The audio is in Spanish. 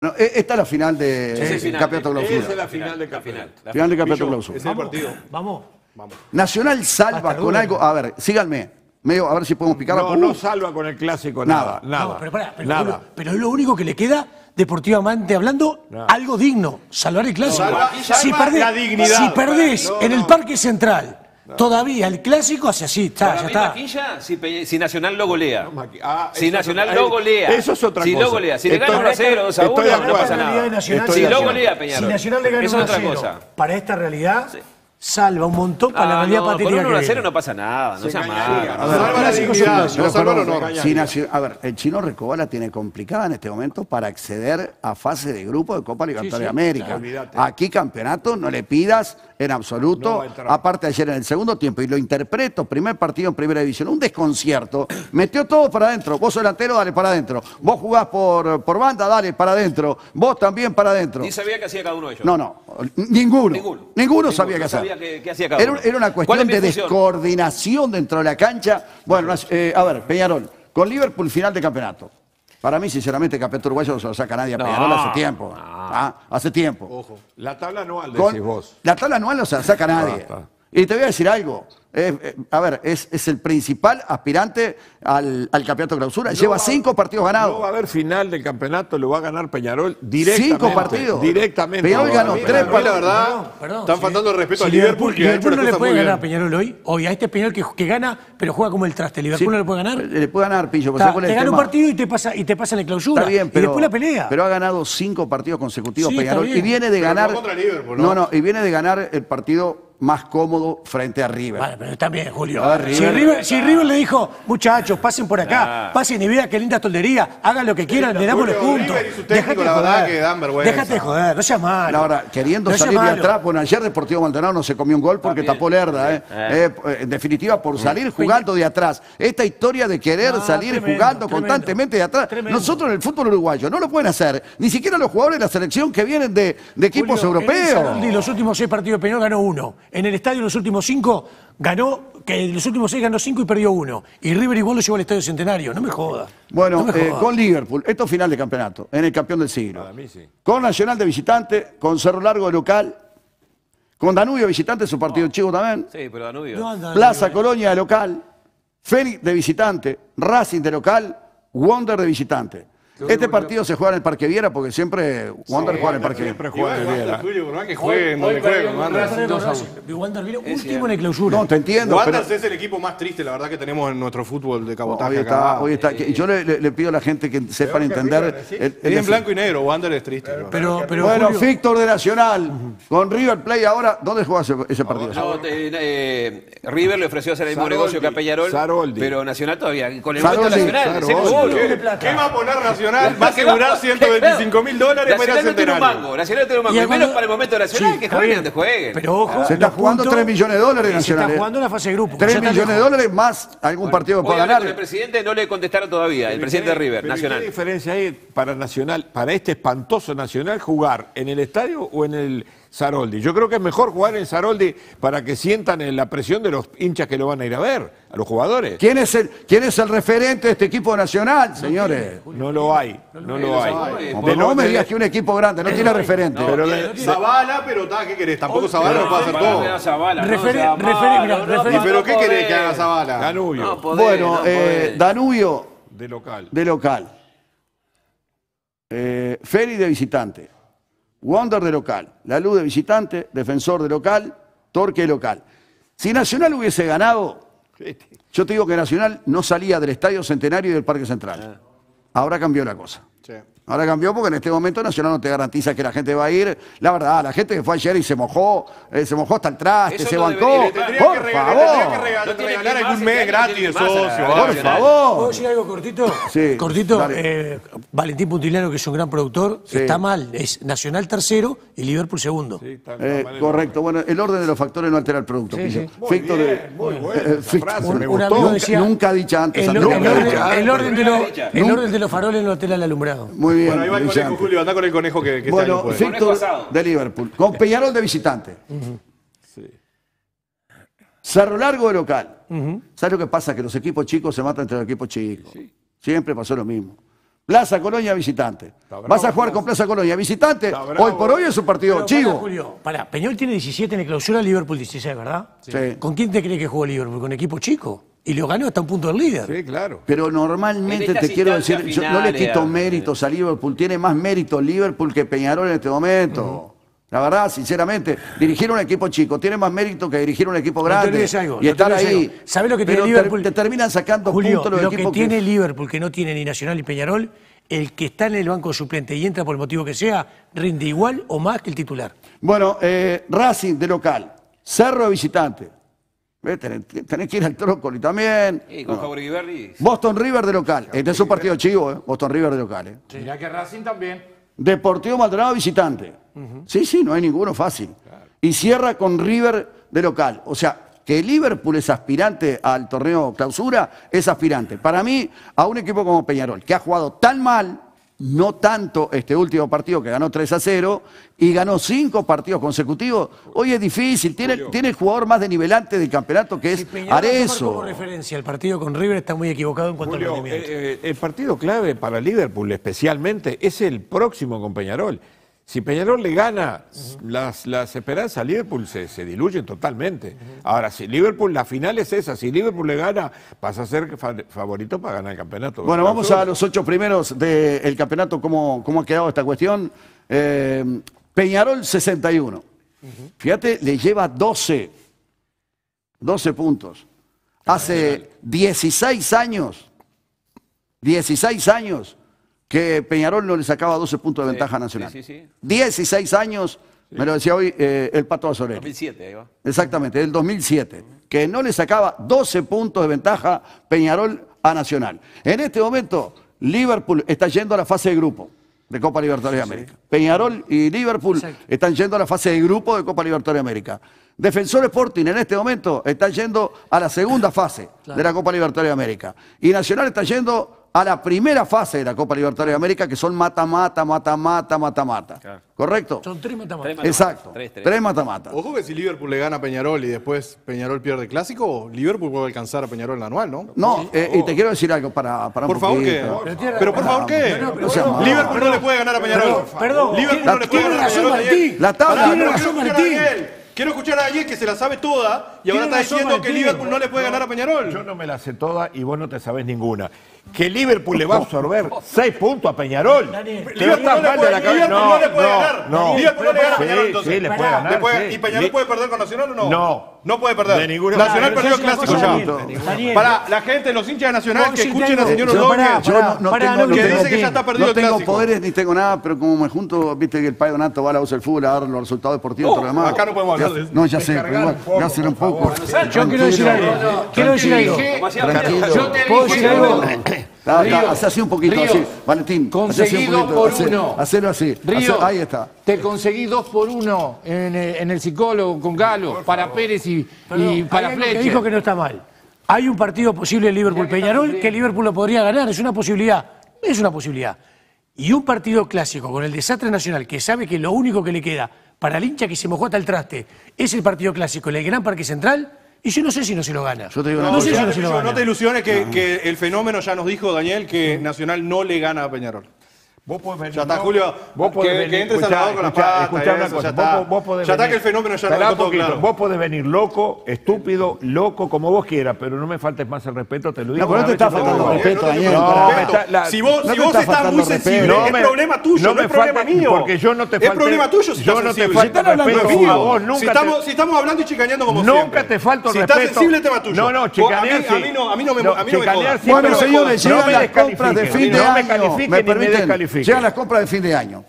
No, e- esta es la final de final. Campeonato Esa Clausura. es la final de La campeonato. final. La Final de Campeonato Clausura. ese es el partido. Vamos. Nacional salva con algo. A ver, síganme. Medio, a ver si podemos picarla. No, no salva con el clásico Nada. nada. Nada. No, pero, pará, pero, nada. pero es lo único que le queda, deportivamente hablando, algo digno. Salvar el clásico. Salva- si salva perdés, la dignidad. si perdés No, en el. Parque Central, todavía el clásico hace así, está, Para ya mí, está. Maquilla, si, Pe- si Nacional lo golea. Maqui- ah, si eso es Nacional otra- lo golea. Eso es otra si cosa. lo golea. Si le Estoy- gana 1 a 0, 2 a 1, estoy de no acuerdo. pasa de nada. Nacional, Estoy Si de lo acuerdo. golea Peñarol. Si Nacional le gana es 1 a otra 0, cosa. para esta realidad, salva un montón para la Ah, realidad no, con patética un 1 a que 0 viene. no pasa nada. No si Nacio- a ver, el chino Recoba la tiene complicada en este momento para acceder a fase de grupo de Copa Libertadores de América. Aquí campeonato no le pidas en absoluto. Aparte ayer en el segundo tiempo, y lo interpreto, primer partido en primera división, un desconcierto. Metió todo para adentro. Vos delantero, dale para adentro. Vos jugás por, por banda, dale para adentro. Vos también para adentro. Ni sabía qué hacía cada uno de ellos. No, no, ninguno. Ninguno, Ninguno. sabía qué hacer. Sabía qué- qué hacía cada era, uno. era una ¿Cuál cuestión de descoordinación dentro de la cancha. Bueno, eh, a ver, Peñarol, con Liverpool final de campeonato. Para mí, sinceramente, el campeonato uruguayo no se lo saca nadie a No. Peñarol hace tiempo. ¿ah? Hace tiempo. Ojo. La tabla anual, Con- decís vos. La tabla anual no se la saca nadie. Y te voy a decir algo. Eh, eh, a ver, es, es el principal aspirante al, al campeonato clausura. Lleva va- cinco partidos ganados. No va a haber final del campeonato, lo va a ganar Peñarol directamente. Cinco partidos. Directamente. Peñarol ganó tres mí, la verdad, Perdón, perdón, están sí. faltando el respeto Si a Liverpool, Liverpool no le puede ganar a. Peñarol hoy. Hoy a este Peñarol que, que gana, pero juega como el traste. ¿Liverpool Sí, no le puede ganar? Le puede ganar, Pillo. porque Está, ¿sabes cuál es te gana un partido y te pasa, y te pasa en la clausura. Está bien, y pero, después la pelea. pero ha ganado cinco partidos consecutivos Peñarol y viene de Pero ganar. no, no, y viene de ganar el partido más cómodo frente a River. Vale, pero está bien, Julio. A ver, si, River- River, si River le dijo, muchachos, pasen por acá, Ah. pasen y vean qué linda toldería, hagan lo que quieran, le damos los puntos. Y la verdad joder. que dan vergüenza. Dejate de joder, no seas malo. Ahora, queriendo No salir de atrás, bueno, ayer Deportivo Maldonado no se comió un gol porque También. tapó Lerda, ¿eh? Eh. Eh, en definitiva, por salir jugando de atrás. Esta historia de querer salir tremendo, jugando tremendo. constantemente de atrás. Tremendo. Nosotros en el fútbol uruguayo no lo pueden hacer. Ni siquiera los jugadores de la selección que vienen de, de equipos Julio, En el europeos. Sarandí, los últimos seis partidos de ganó uno. En el estadio los últimos cinco ganó, que en los últimos seis ganó cinco y perdió uno. Y River igual lo llevó al estadio centenario. No me joda. Bueno, no me eh, con Liverpool, esto es final de campeonato, en el campeón del siglo. Para mí sí. Con Nacional de visitante, con Cerro Largo de local, con Danubio de visitante, su partido chico también. Sí, pero Danubio. No Plaza no, Colonia de local, Fénix de visitante, Racing de local, Wonder de visitante. Este partido se juega en el Parque Viera porque siempre Wonder juega en el Parque Viera. Siempre juega en el Viera. Julio, que jueguen donde jueguen. Wander. Wander vino último en el clausura. No, te entiendo, pero Wanderers es el equipo más triste, la verdad, que tenemos en nuestro fútbol de hoy cabotaje está, acá. hoy está. Yo le, le- le pido a la gente que sepan entender. el- el- Es en blanco y negro, Wander es triste. ¿no? Pero, pero bueno, Julio, Víctor de Nacional, con River Play ahora, ¿dónde juega ese, ese partido? No, eh, eh, River le ofreció hacer el mismo Saroldi, negocio que a Peñarol, Saroldi. pero Nacional todavía. Con el Saroldi, Nacional, Saroldi. seguro. ¿Qué, qué va a poner Nacional? Va a asegurar 125 mil dólares para ir al Nacional no tiene un centenario. mango, Nacional tiene un mango. Y Y además menos no- para el momento nacional, Sí, que jueguen donde jueguen. Pero ojo, Se está jugando puntos- 3 millones de dólares Se Nacional. está ¿eh? jugando la fase de grupo. 3 Ya está millones de dólares más algún partido que Hoy pueda hablé con el ganar. presidente, no le contestaron todavía, el presidente de River, Pero ¿y Nacional. ¿Qué diferencia hay para Nacional, para este espantoso Nacional, jugar en el estadio o en el Saroldi? Yo creo que es mejor jugar en Saroldi para que sientan la presión de los hinchas que lo van a ir a ver, a los jugadores. ¿Quién es el, quién es el referente de este equipo nacional, señores? No lo hay, no lo hay. No, De no me digas que un equipo grande no tiene referente. pero de- Zavala, pero está, ¿qué querés? Tampoco Zavala lo puede hacer todo. Referen- referen- mira, referen- ¿Y pero qué querés que haga Zavala? Danubio, No bueno, no eh. Danubio de local. de local. Eh, Feri de visitante. Wonder de local. La Luz de visitante. Defensor de local. Torque de local. Si Nacional hubiese ganado, yo te digo que Nacional no salía del Estadio Centenario y del Parque Central. Ahora cambió la cosa. Ahora cambió porque en este momento Nacional no te garantiza que la gente va a ir. La verdad, la gente que fue ayer y se mojó, eh, se mojó hasta el traste, Eso se no bancó. debería- Le Por que regalar, favor. tendría que regalar, No tiene regalar clima, algún mes gratis de socio. Por favor. ¿Puedo decir algo cortito? Sí, cortito. eh, Valentín Puntilano, que es un gran productor, Sí. está mal. Es Nacional tercero y Liverpool segundo. Sí, está- Eh, está correcto, bueno, el orden de los factores no altera el producto. Sí, sí. Muy bien, eh, muy buena eh, Víctor, frase, me Un gustó. amigo Nunca- decía, nunca dicha antes, de el orden de los faroles no altera el alumbrado. Muy bien. Bueno, ahí va el conejo. Julio, anda con el conejo que, que Bueno, año puede. Víctor de Liverpool, con Peñarol de visitante. Sí. Cerro Largo de local. ¿Sabes lo que pasa? Que los equipos chicos se matan entre los equipos chicos. Siempre pasó lo mismo. Plaza Colonia visitante. bravo, Vas a jugar con Plaza Colonia visitante. Está bravo. Hoy por hoy es un partido Pero chivo. Julio, pará, Peñol tiene 17 en la clausura, Liverpool 16, ¿verdad? Sí. ¿Con quién te crees que jugó Liverpool? ¿Con equipo chico? Y lo ganó hasta un punto del líder. Sí, claro. Pero En normalmente te quiero decir, yo no le quito méritos a Liverpool, tiene más mérito Liverpool que Peñarol en este momento. La verdad, sinceramente, dirigir un equipo chico tiene más mérito que dirigir un equipo grande algo, y no estar ahí. ¿Sabés lo que tiene Liverpool? Te terminan sacando Julio, puntos los lo que equipos tiene Liverpool, que no tiene ni Nacional ni Peñarol, el que está en el banco suplente y entra por el motivo que sea, rinde igual o más que el titular. Bueno, eh, Racing de local, Cerro de visitante. Tenés, tenés que ir al Trócoli también. Y con. Boston River de local. Este es un partido chivo, ¿eh? Boston River de local. ¿eh? Mirá que Racing también. Deportivo Maldonado visitante. Sí, sí, no hay ninguno fácil. Y cierra con River de local. O sea, que Liverpool es aspirante al torneo clausura, es aspirante. Para mí, a un equipo como Peñarol, que ha jugado tan mal, no tanto este último partido que ganó 3 a 0, y ganó cinco partidos consecutivos, hoy es difícil. Tiene, tiene el jugador más denivelante del campeonato que es Peñarol tomar como Arezo. referencia el partido con River está muy equivocado en cuanto Julio, al rendimiento. eh, eh, el partido clave para Liverpool especialmente es el próximo con Peñarol. Si Peñarol le gana, las, las esperanzas a Liverpool se, se diluyen totalmente. Ahora, si Liverpool, la final es esa, si Liverpool le gana, pasa a ser fa- favorito para ganar el campeonato. Bueno, vamos a los ocho primeros del campeonato, cómo, cómo ha quedado esta cuestión. Eh, Peñarol 61. Fíjate, le lleva 12. 12 puntos. Hace 16 años, 16 años que Peñarol no le sacaba 12 puntos de ventaja nacional. sí, sí. 16 años, me lo decía hoy eh, el Pato Azorelli. 2007, ahí va. Exactamente, del 2007, que no le sacaba 12 puntos de ventaja Peñarol a Nacional. En este momento, Liverpool está yendo a la fase de grupo de Copa Libertadores de América. Peñarol y Liverpool están yendo a la fase de grupo de Copa Libertadores de América. Defensor Sporting en este momento está yendo a la segunda fase de la Copa Libertadores de América. Y Nacional está yendo a la primera fase de la Copa Libertadores de América, que son mata-mata, mata-mata, mata-mata. ¿Correcto? Son tres matamatas. Tres Exacto. Tres, tres. Tres mata-mata. Ojo que si Liverpool le gana a Peñarol y después Peñarol pierde el clásico, Liverpool puede alcanzar a Peñarol en la anual, ¿no? No, eh, y te quiero decir algo para, para un Por favor, ¿qué? Pero por favor, ¿qué? no sea malo. Liverpool no le puede ganar a Peñarol. Perdón, Liverpool la- no le puede ganar a Peñarol. Martín. La tabla- tiene razón quiero escuchar a Martín. Quiero escuchar a Daniel que se la sabe toda y ahora está diciendo que. Liverpool no le puede ganar a Peñarol. Yo no me la sé toda y vos no te sabés ninguna. Que Liverpool le va a absorber seis puntos a Peñarol. Daniel, Liverpool no de la cabeza. No le puede ganar. no. Liverpool no le gana a Peñarol, entonces. Sí, le puede ganar. ¿Le puede- sí. ¿Y Peñarol puede perder con Nacional o no? No. No puede perder. De ninguna Nacional perdió el clásico ¿sabes ya. Para la gente, los hinchas de Nacional, que escuchen tengo- al señor Ordóñez. Yo no, no tengo, no, no que tengo- dice que ya está perdido no el tengo clásico. poderes ni tengo nada, pero como me junto, viste que el padre Donato va a la voz del fútbol a dar los resultados deportivos, todo lo demás. acá no podemos hablar Ya- de eso. No, ya sé, pero igual, un poco, voy a hacer un por poco. favor. Yo quiero decir algo. Quiero decir algo. Yo te ¿Puedo dije decir algo? Ah, Río, Hace así un poquito, Río, así. Valentín. así un conseguido poquito, por hace- uno. Hacelo así. Río, hace- ahí está. te conseguí dos por uno en, eh, en el psicólogo con Galo, para Pérez y, Perdón, y para hay algo que Fletcher. dijo que no está mal. Hay un partido posible Liverpool-Peñarol que Liverpool lo podría ganar, es una posibilidad. Es una posibilidad. Y un partido clásico con el desastre nacional que sabe que lo único que le queda para el hincha que se mojó hasta el traste es el partido clásico en el Gran Parque Central, y yo no sé si no se lo gana. Yo te digo una no sé si no se lo No gana. te ilusiones que, que el fenómeno ya nos dijo Daniel que Nacional no le gana a Peñarol. Vos podés venir, Ya está, ¿no? Julio. Vos podés Que- venir, que entre escuchá, Salvador con la escuchá, pata, escuchá una eso, cosa. ya está. Vos, vos podés Ya está venir- que el fenómeno ya lo todo poquito. claro. Vos podés venir loco, estúpido, loco, como vos quieras, pero no me faltes más el respeto, te lo digo. No, pero no te está faltando respeto, no te Daniel. No, está- la- si vos, no si vos está estás muy respeto. sensible, No es problema tuyo, no, no es problema mío. porque yo no te Es falté- problema tuyo si estás no te sensible. Si están hablando respeto de vos, nunca si, estamos, si estamos hablando y chicaneando como Nunca siempre. te falto si respeto. estás sensible, el tema tuyo. No, no, Vos, a mí, chicanear sí. a mí no, a mí no me, no Bueno, señores, no llegan me las compras de fin de no me año. califiquen ¿Me ni me permiten? descalifiquen. Llegan las compras de fin de año.